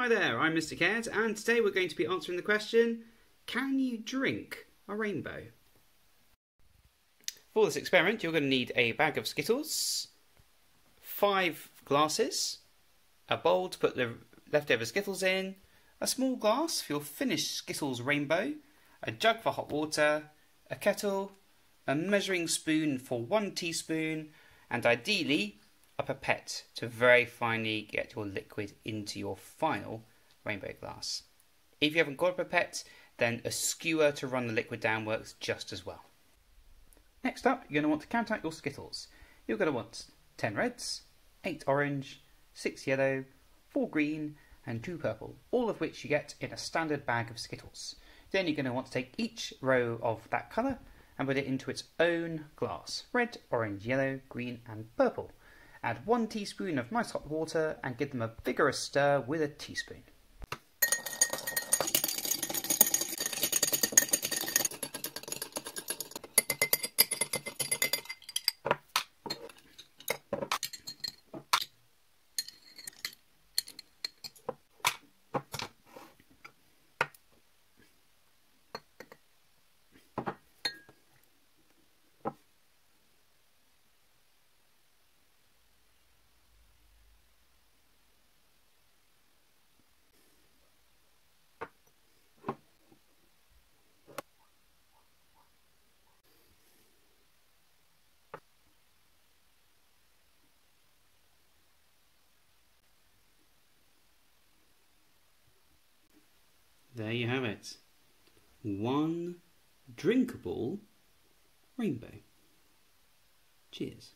Hi there, I'm Mr. Caird, and today we're going to be answering the question Can you drink a rainbow? For this experiment, you're going to need a bag of Skittles, five glasses, a bowl to put the leftover Skittles in, a small glass for your finished Skittles rainbow, a jug for hot water, a kettle, a measuring spoon for one teaspoon, and ideally a pipette to very finely get your liquid into your final rainbow glass. If you haven't got a pipette, then a skewer to run the liquid down works just as well. Next up, you're going to want to count out your Skittles. You're going to want 10 reds, 8 orange, 6 yellow, 4 green, and 2 purple, all of which you get in a standard bag of Skittles. Then you're going to want to take each row of that colour and put it into its own glass red, orange, yellow, green, and purple. Add one teaspoon of nice hot water and give them a vigorous stir with a teaspoon. There you have it. One drinkable rainbow. Cheers.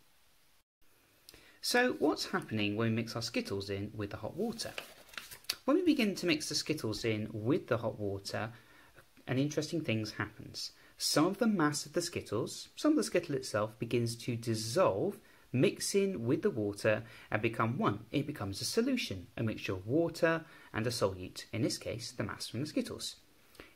So, what's happening when we mix our Skittles in with the hot water? When we begin to mix the Skittles in with the hot water, an interesting thing happens. Some of the mass of the Skittles, some of the Skittle itself, begins to dissolve, mix in with the water, and become one. It becomes a solution, a mixture of water and a solute, in this case, the mass from the Skittles.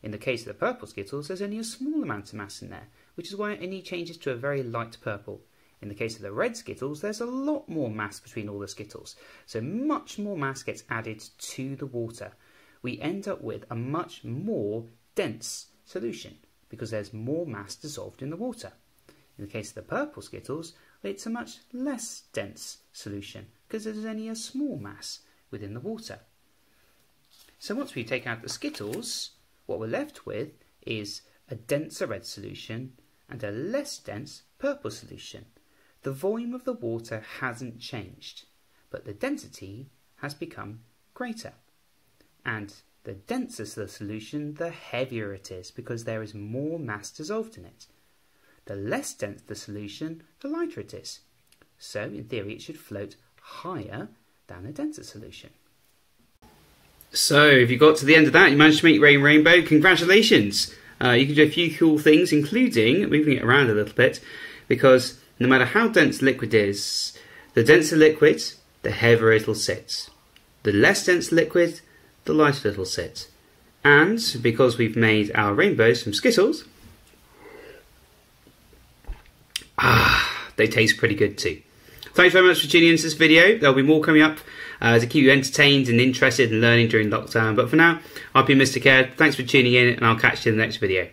In the case of the purple Skittles, there's only a small amount of mass in there, which is why it only changes to a very light purple. In the case of the red Skittles, there's a lot more mass between all the Skittles, so much more mass gets added to the water. We end up with a much more dense solution because there's more mass dissolved in the water. In the case of the purple Skittles, it's a much less dense solution because there's only a small mass within the water. So once we take out the Skittles, what we're left with is a denser red solution and a less dense purple solution. The volume of the water hasn't changed, but the density has become greater. And the denser the solution, the heavier it is because there is more mass dissolved in it. The less dense the solution, the lighter it is. So, in theory, it should float higher than a denser solution. So, if you got to the end of that, you managed to make Rain Rainbow, congratulations! Uh, you can do a few cool things, including moving it around a little bit, because no matter how dense liquid is, the denser liquid, the heavier it'll sit. The less dense liquid, the lighter it'll sit. And because we've made our rainbows from Skittles, they taste pretty good too. Thanks very much for tuning into this video. There'll be more coming up uh, to keep you entertained and interested in learning during lockdown. But for now, I've been Mr. Caird. Thanks for tuning in, and I'll catch you in the next video.